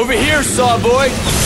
Over here, Sawboy!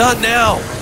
Not now!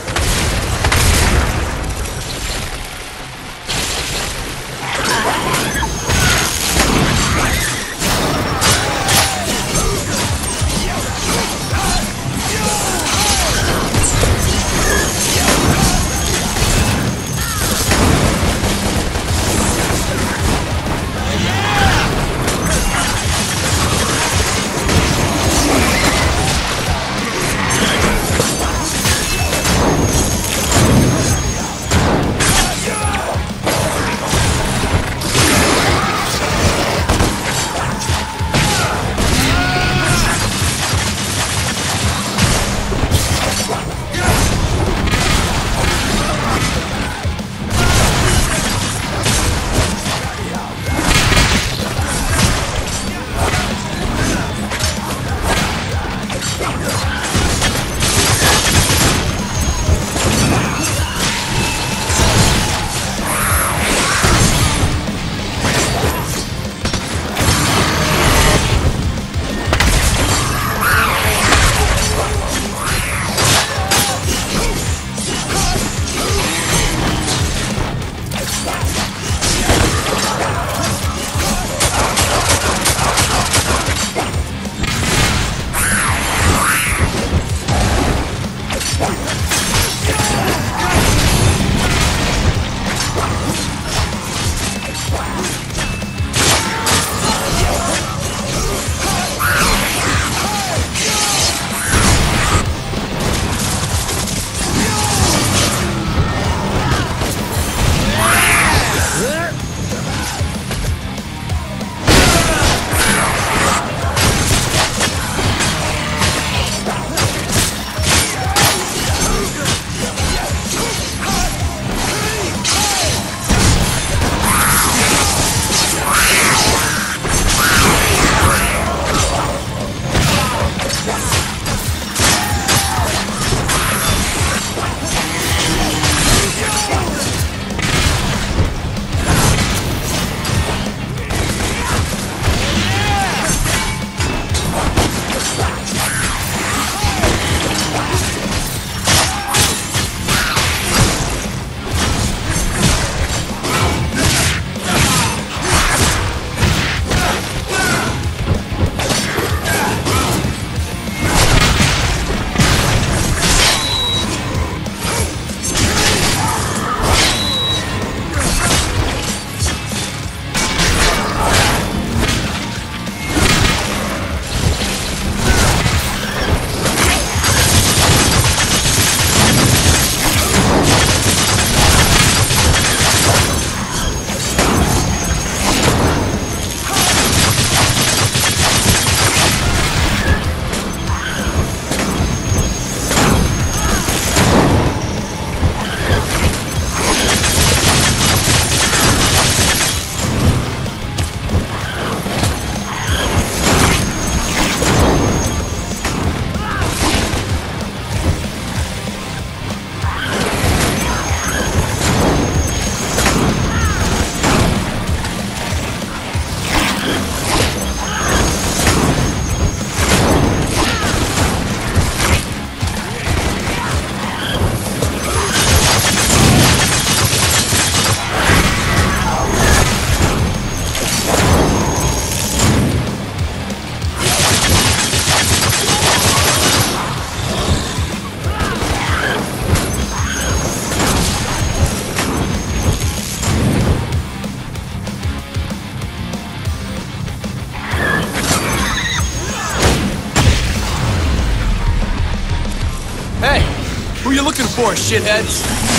For, shitheads?